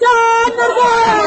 cho